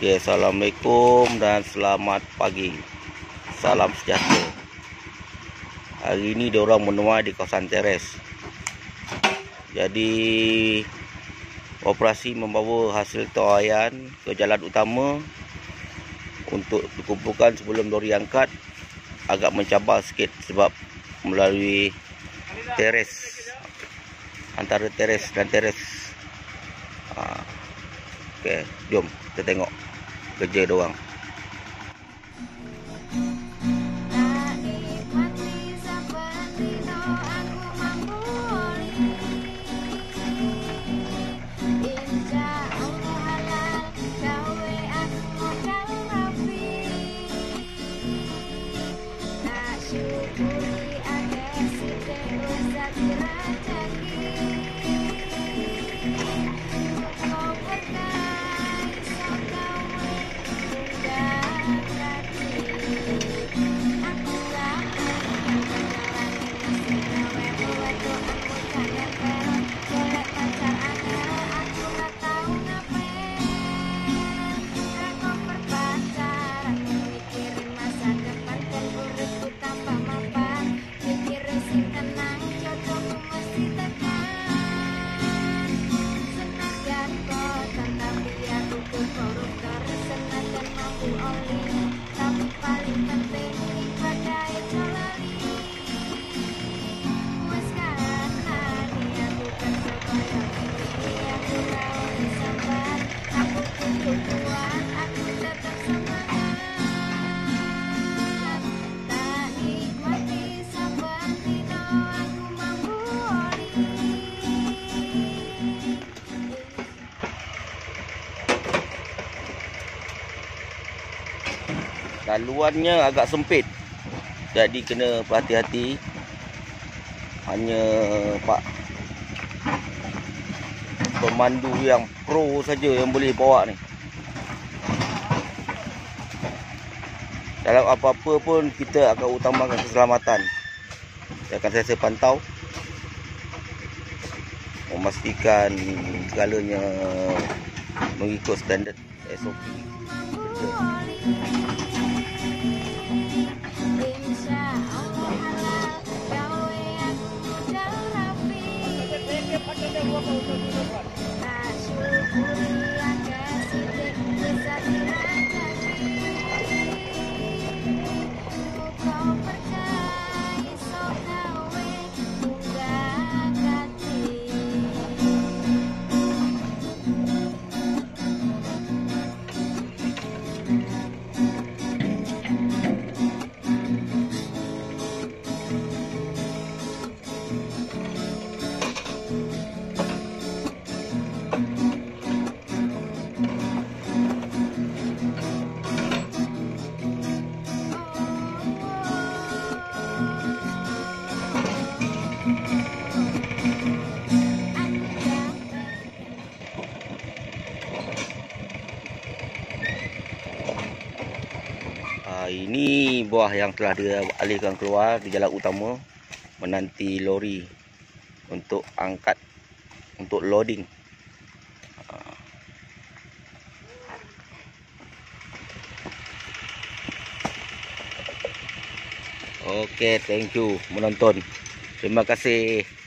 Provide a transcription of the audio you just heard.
Okey, Assalamualaikum dan selamat pagi. Salam sejahtera. Hari ini dia orang menuai di kawasan teres. Jadi operasi membawa hasil tuaian ke jalan utama untuk dikumpulkan sebelum lori angkat agak mencabar sikit sebab melalui teres antara teres dan teres. Ha. Okey, jom kita tengok kerja dia orang. you. Laluannya agak sempit. Jadi kena berhati-hati. Hanya Pak Pemandu yang pro saja yang boleh bawa ni. Dalam apa-apa pun kita akan utamakan keselamatan. Saya akan saya pantau. Memastikan segalanya mengikut standard SOP ini buah yang telah dialihkan keluar di jalan utama menanti lori untuk angkat untuk loading Okey, thank you menonton. Terima kasih.